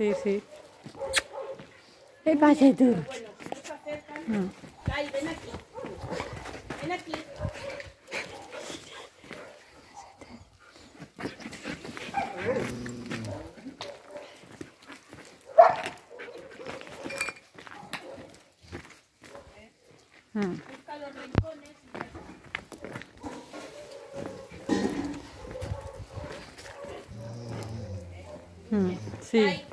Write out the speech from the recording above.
Sí, sí. ¿Qué pasa tú? Mm. Ay, ven aquí. Ven aquí. Busca los rincones. Mm, sí.